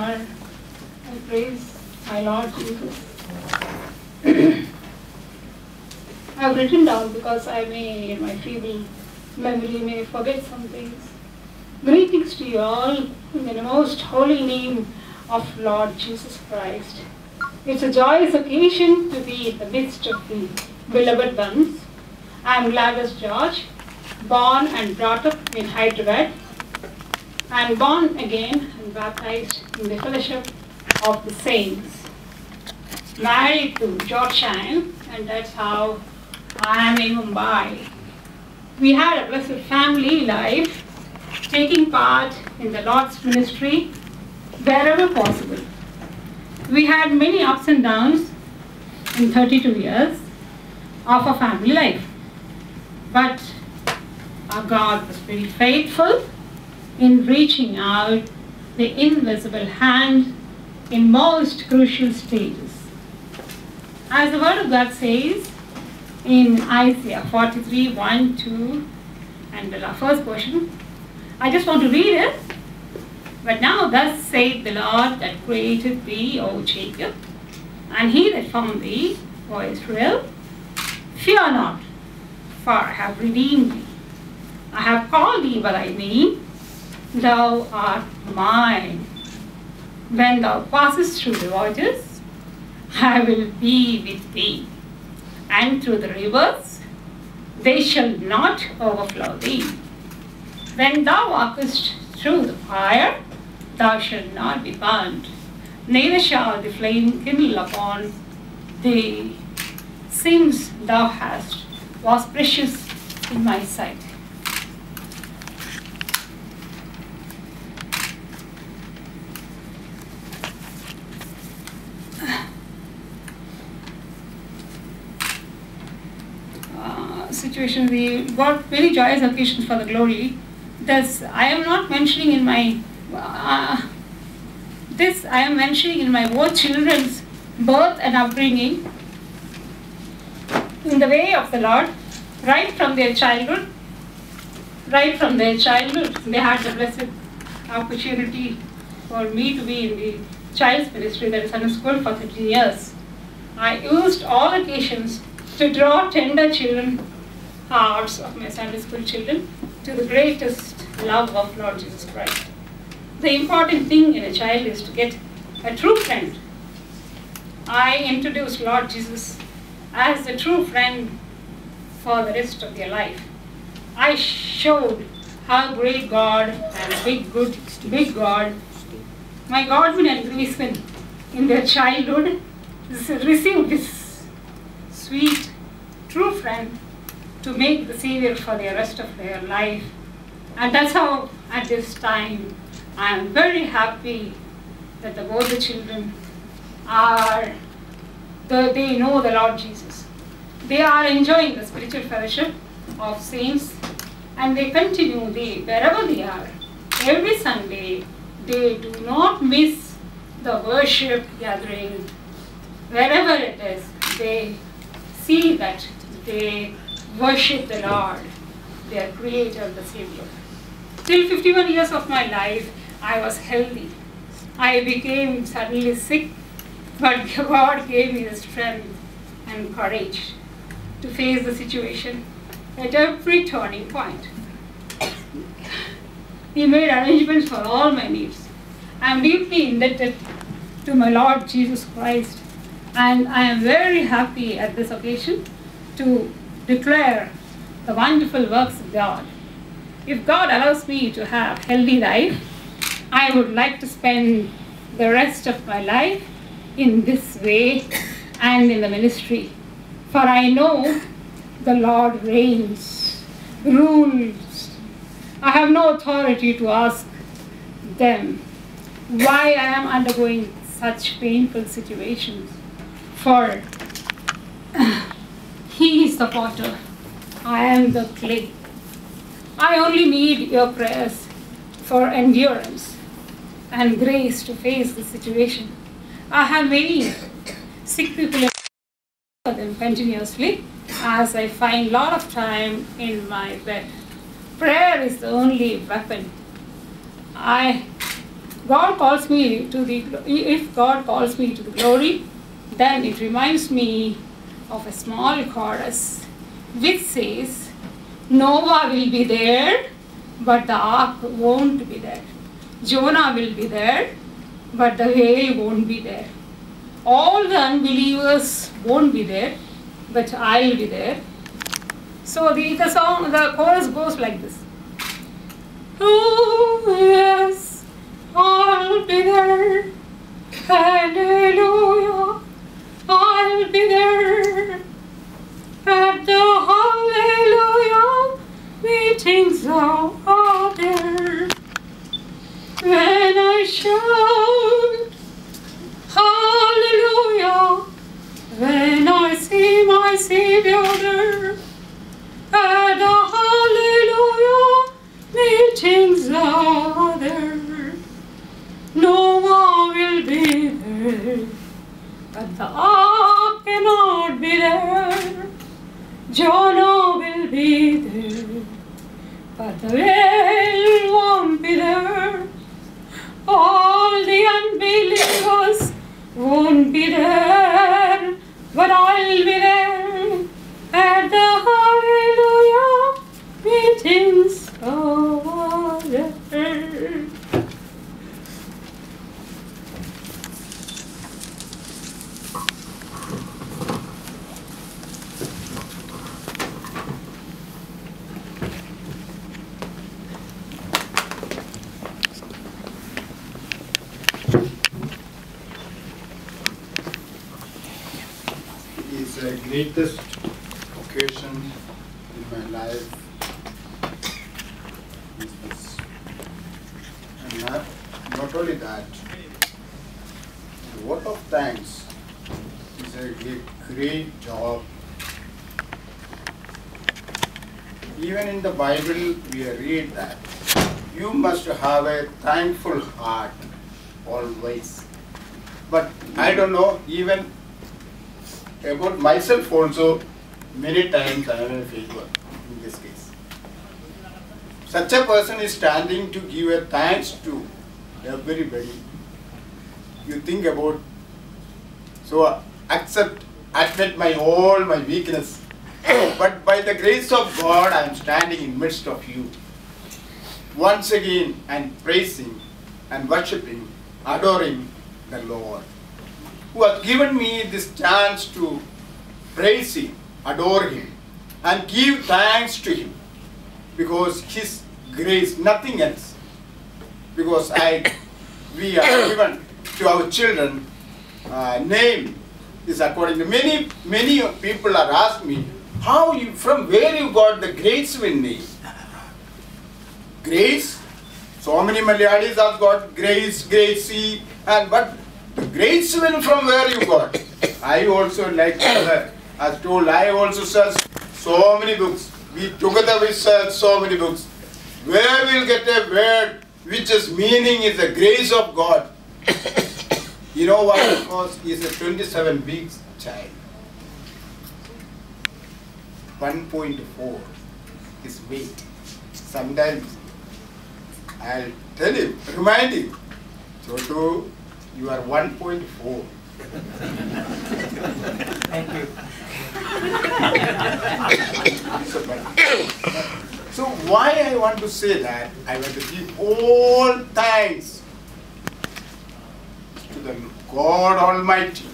and praise my Lord Jesus. I've written down because I may, in my feeble memory, may forget some things. Greetings to you all in the most holy name of Lord Jesus Christ. It's a joyous occasion to be in the midst of the beloved ones. I'm Gladys George, born and brought up in Hyderabad. I'm born again and baptized in the fellowship of the saints. Married to George Shine, and that's how I am in Mumbai. We had a blessed family life, taking part in the Lord's ministry wherever possible. We had many ups and downs in 32 years of our family life. But our God was very faithful in reaching out the invisible hand in most crucial stages. As the Word of God says in Isaiah 43 1, 2, and the first portion, I just want to read it. But now, thus saith the Lord that created thee, O Jacob, and he that formed thee, O Israel, fear not, for I have redeemed thee. I have called thee by thy name, thou art mine. When thou passest through the waters, I will be with thee, and through the rivers, they shall not overflow thee. When thou walkest through the fire, thou shalt not be burned, neither shall the flame kindle upon thee. Since thou hast was precious in my sight. Uh, situation we got very joyous occasions for the glory. This I am not mentioning in my uh, this I am mentioning in my both children's birth and upbringing in the way of the Lord, right from their childhood, right from their childhood, they had the blessed opportunity for me to be in the child's ministry, that is Sunday school for 13 years. I used all occasions to draw tender children hearts of my Sunday school children to the greatest love of Lord Jesus Christ. The important thing in a child is to get a true friend. I introduced Lord Jesus as the true friend for the rest of their life. I showed how great God and big good, big God, my Godwin and Graceman in their childhood received this sweet, true friend to make the Savior for the rest of their life. And that's how at this time I am very happy that the, both the children are the, they know the Lord Jesus. They are enjoying the spiritual fellowship of saints and they continue they, wherever they are. Every Sunday, they do not miss the worship gathering. Wherever it is, they see that they worship the Lord, their Creator, and the Savior. Till 51 years of my life, I was healthy. I became suddenly sick but God gave me the strength and courage to face the situation at every turning point. He made arrangements for all my needs. I am deeply indebted to my Lord Jesus Christ, and I am very happy at this occasion to declare the wonderful works of God. If God allows me to have healthy life, I would like to spend the rest of my life in this way and in the ministry. For I know the Lord reigns, rules. I have no authority to ask them why I am undergoing such painful situations. For He is the potter, I am the clay. I only need your prayers for endurance and grace to face the situation. I have many sick people for them continuously as I find a lot of time in my bed. Prayer is the only weapon. I, God calls me to the if God calls me to the glory, then it reminds me of a small chorus which says, Noah will be there, but the ark won't be there. Jonah will be there, but the whale won't be there. All the unbelievers won't be there, but I'll be there. So the, the song, the chorus goes like this. Oh yes, I'll be there. Hallelujah, I'll be there. At the Hallelujah meetings are there. When I shout Hallelujah, when I see my Savior. At the Hallelujah meetings are there. Noah will be there, but the ark cannot be there. Jonah will be there, but the whale won't be there. All the unbelievers won't be there, but I'll be there at the Hallelujah meetings over there. Is the greatest occasion in my life. And not, not only that, vote of thanks is a great job. Even in the Bible, we read that you must have a thankful heart always. But I don't know, even about myself also, many times I a failure in this case. Such a person is standing to give a thanks to everybody. You think about, so uh, accept, admit my all my weakness. but by the grace of God, I am standing in midst of you. Once again, and praising and worshipping, adoring the Lord who has given me this chance to praise Him, adore Him, and give thanks to Him because His grace, nothing else. Because I, we are given to our children uh, name is according to many many people are asking me how you from where you got the Graceville name. Grace. So many Malayalis have got Grace, Gracie, and but the Graceville from where you got? I also like brother has told I also search so many books. We together we search so many books. Where we'll get a word which is meaning is the grace of God. you know what? Because he's a 27 weeks child. 1.4 is weight. Sometimes I'll tell him, remind him, Chotu, you are 1.4. Thank you. So why I want to say that? I want to give all thanks to the God Almighty